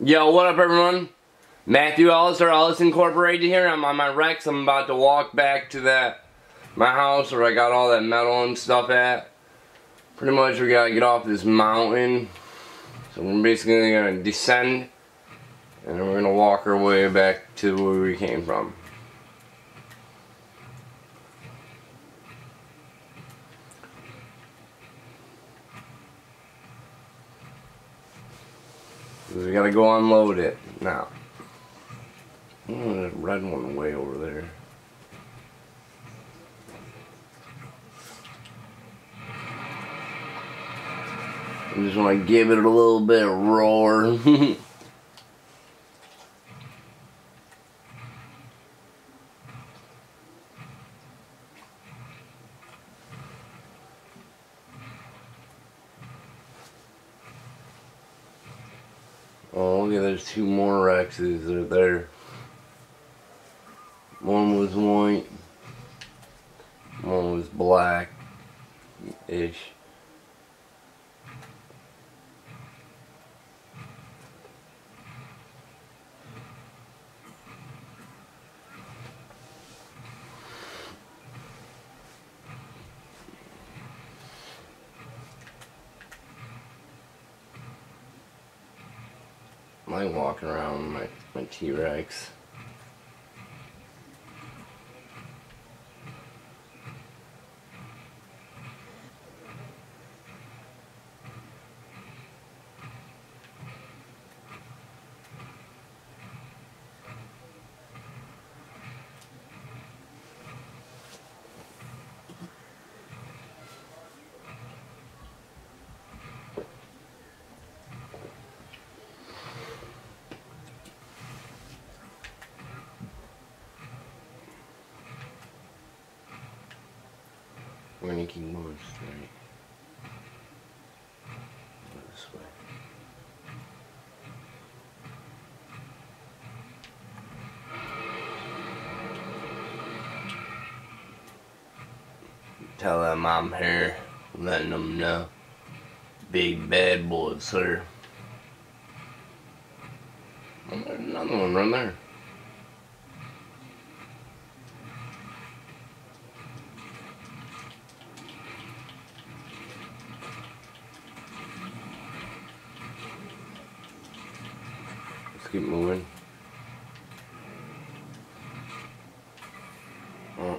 Yo, what up everyone? Matthew Ellis or Ellis Incorporated here. I'm on my Rex. I'm about to walk back to that my house where I got all that metal and stuff at. Pretty much we gotta get off this mountain. So we're basically gonna descend and then we're gonna walk our way back to where we came from. We gotta go unload it now. Oh, that red one way over there. I just want to give it a little bit of roar. Oh, look at there's two more Rexes that are there. One was white. One was black-ish. I walking around my, my T-Rex. Keep moving straight. This way. Tell them I'm here, letting them know. Big bad boy, sir. There's another one right there. Keep moving. Oh.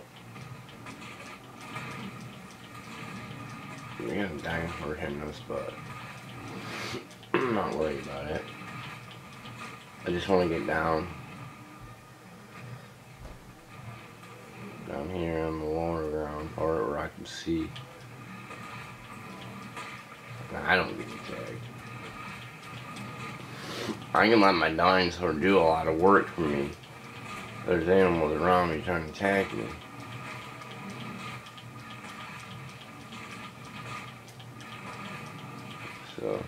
We got a dying for him this, but I'm not worried about it. I just want to get down. Down here on the lower ground, or where I can see. Nah, I don't get tagged. I can let my dinosaur do a lot of work for me. There's animals around me trying to attack me. So.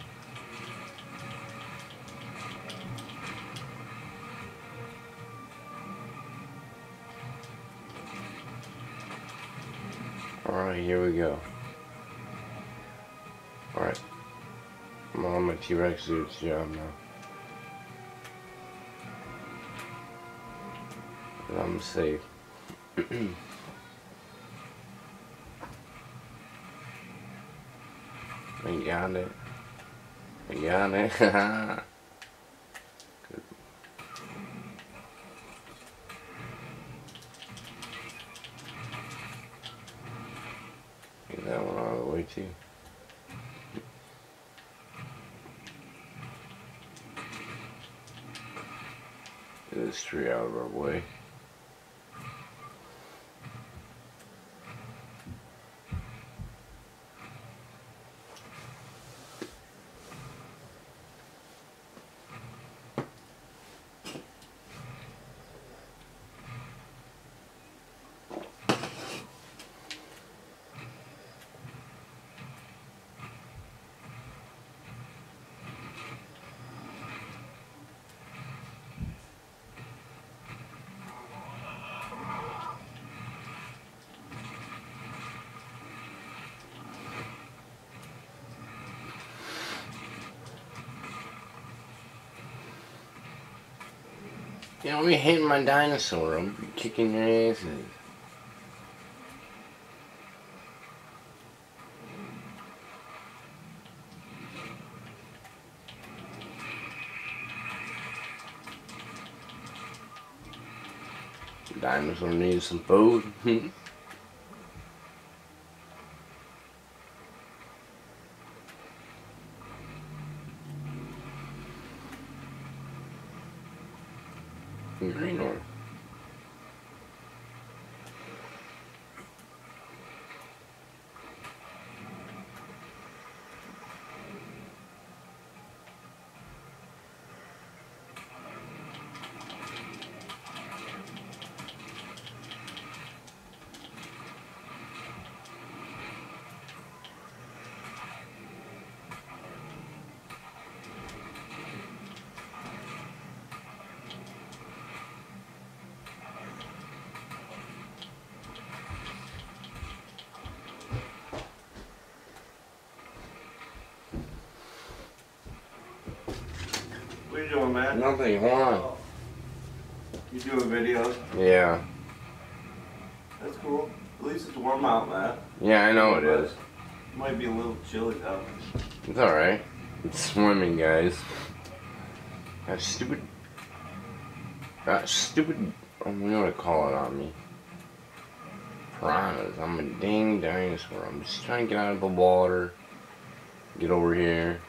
Alright, here we go. Alright. I'm on my T-Rex suit's job now. I'm safe. I got it. I got it. Get that one of the way too. Get this tree out of our way. You know, me hitting my dinosaur. I'm kicking your asses. Dinosaur needs some food. green one. What are you doing, man? Nothing, on. You doing videos? Yeah. That's cool. At least it's warm out, man. Yeah, I know it is. Might be a little chilly though. It's alright. It's swimming, guys. That stupid. That stupid. I don't know what to call it on me. Piranhas. I'm a dang dinosaur. I'm just trying to get out of the water. Get over here.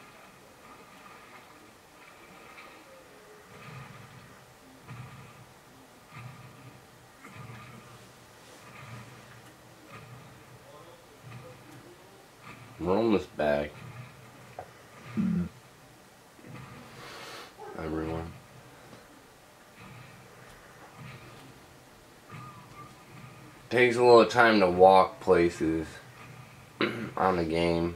We're almost back. Hmm. Everyone. Takes a little time to walk places on the game.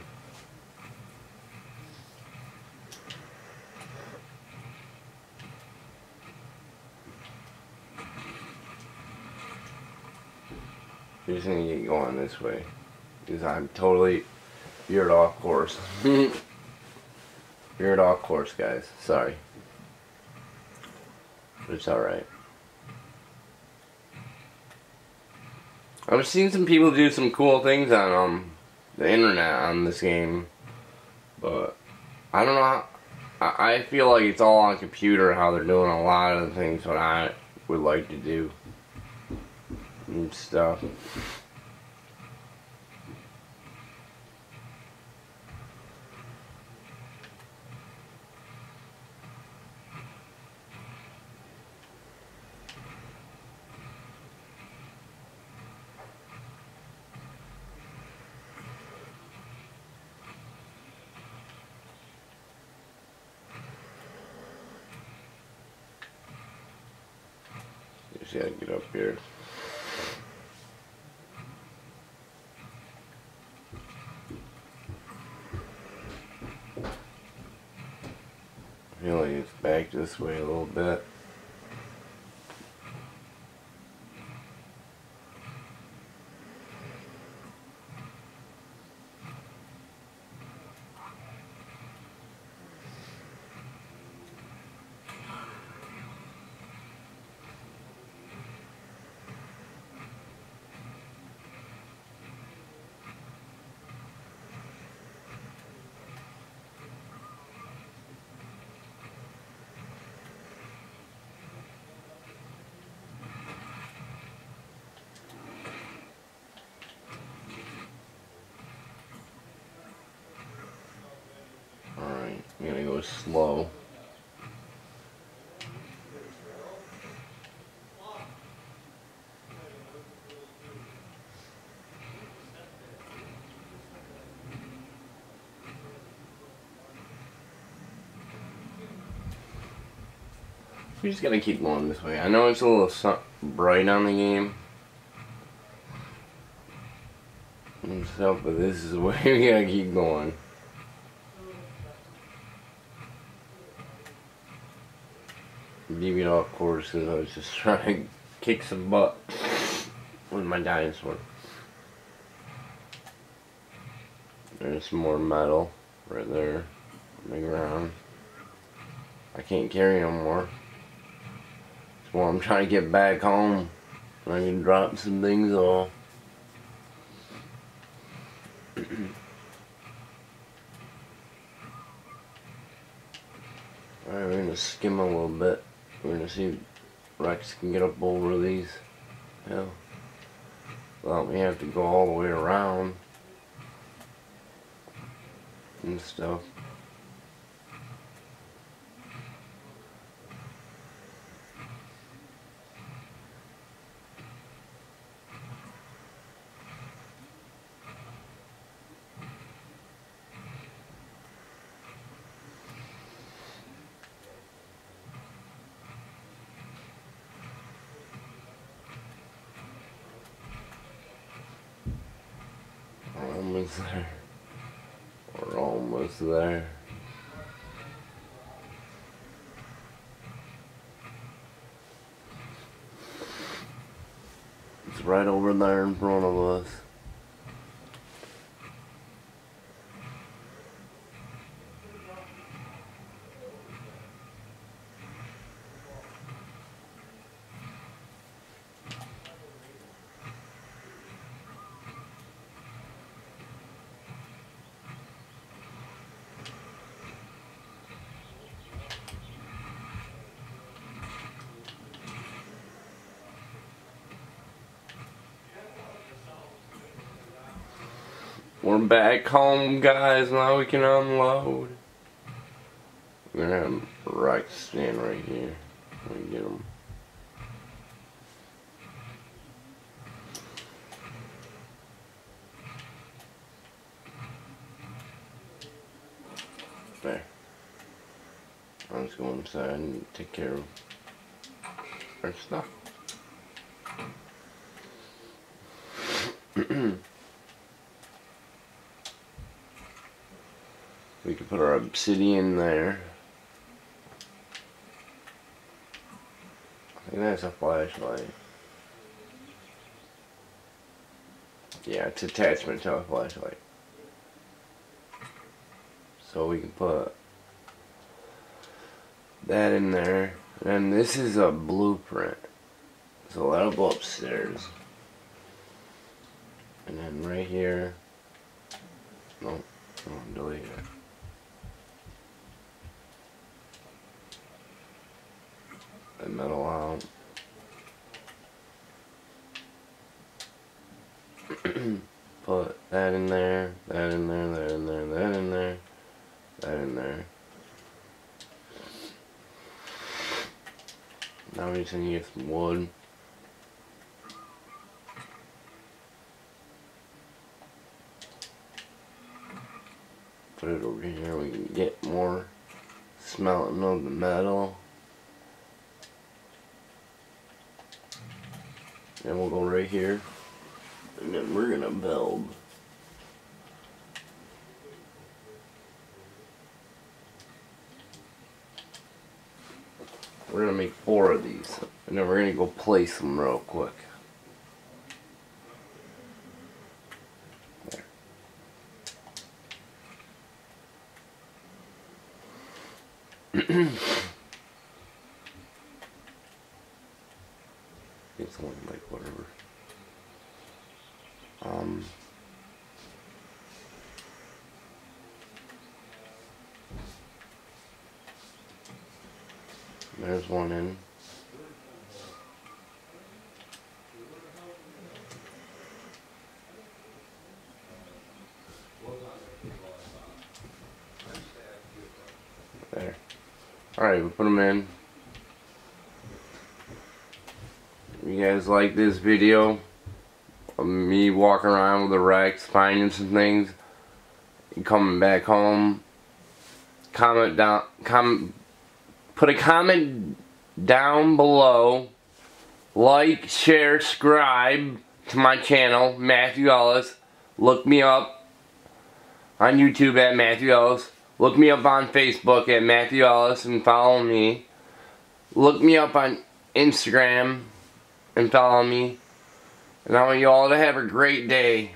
We're just gonna get going this way. Because I'm totally veered off course. veered off course, guys. Sorry. But it's alright. I've seen some people do some cool things on um the internet on this game, but I don't know. How, I I feel like it's all on computer how they're doing a lot of the things that I would like to do and stuff. Just gotta get up here. I like it's back this way a little bit. Alright, Gonna slow. We just gotta keep going this way. I know it's a little bright on the game. And but this is the way we gotta keep going. Leave it because I was just trying to kick some butt with my dinosaur. There's some more metal right there on the ground. I can't carry no more. Well, I'm trying to get back home. I can drop some things off. Alright, we're gonna skim a little bit. We're gonna see Rex can get up over these. Yeah. Without me have to go all the way around. And stuff. We're almost there. We're almost there. It's right over there in front of us. We're back home, guys. Now we can unload. We're gonna have Rex stand right here. Let me get him. There. I'll just go inside and take care of our stuff. We could put our obsidian there. I think that's a flashlight. Yeah, it's attachment to a flashlight. So we can put that in there. And this is a blueprint. So that'll go upstairs. And then right here. No, no, delete it. 20th one. Put it over here, we can get more smelting of the metal. And we'll go right here. And then we're gonna build. We're gonna make four of these. And then we're gonna go place them real quick. There. It's one like whatever. Um. There's one in. There. Alright, we put them in. you guys like this video of me walking around with the Rex finding some things and coming back home comment down comment put a comment down below like share subscribe to my channel Matthew Ellis look me up on YouTube at Matthew Ellis look me up on Facebook at Matthew Ellis and follow me look me up on Instagram and follow me. And I want you all to have a great day.